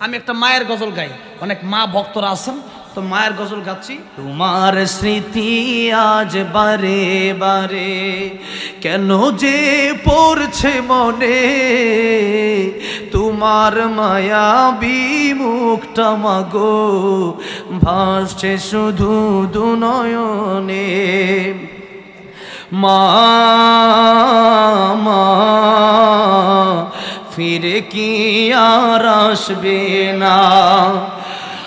আমি একটা মায়ের গজল গাই। অনেক মা ভক্তরা আছেন, তো মায়ের গজল গাচ্ছি। তোমার স্মৃতি আজ বারে বারে, কেন যে পড়ছে মনে? তোমার মায়া বিমুখটা মাগো, ভাসছে শুধু দুনয়নে। মা মা ফিরে কি আর আসবে না?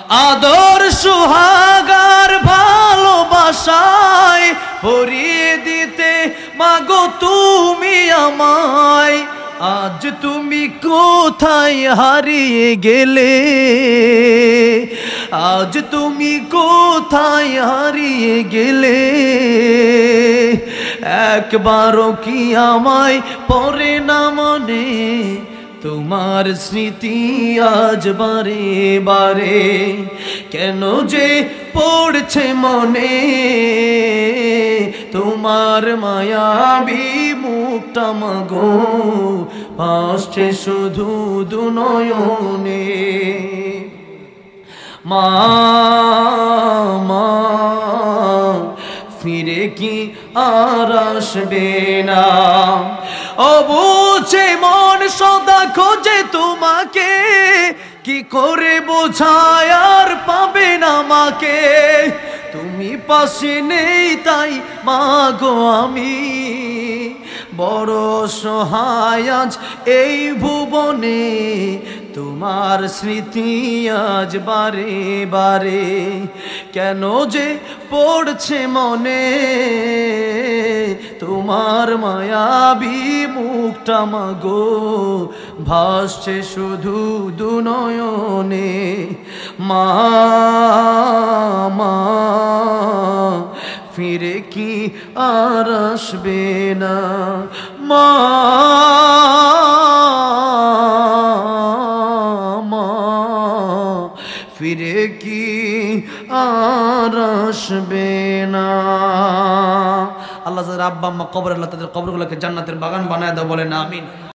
আদর, সুহাগার ভালোবাসায় ভরিয়ে দিতে মাগো তুমি আমায়। আজ তুমি কোথায় হারিয়ে গেলে? আজ তুমি কোথায় হারিয়ে গেলে? একবারও কি আমায় পরে না মনে? তোমার স্মৃতি আজ বারে বারে, কেন যে পড়ছে মনে? তোমার মায়াবী মুখটা মাগো পাশছে শুধু দুনয়নে মা মা, ফিরে কি আর আসবে না? অবুঝে মন সদা খোঁজে তোমাকে, কি করে বোঝায় আর পাবে না মাকে তুমি পাশে নেই তাই মাগো আমি। বড় সহায় আজ এই ভুবনে, তোমার স্মৃতি আজ বারে বারে। কেন যে পড়ছে মনে, তোমার মায়াবী মুখটা মাগো, ভাসছে শুধু দুনয়নে মা মা, ফিরে আর আসবে না। মা ফিরে কি আর আসবে না? আল্লাহ আব্বা আম্মা কবর আল্লাহ তাদের কবরগুলোকে জান্নাতের বাগান বানায় দাও, বলেন আমিন।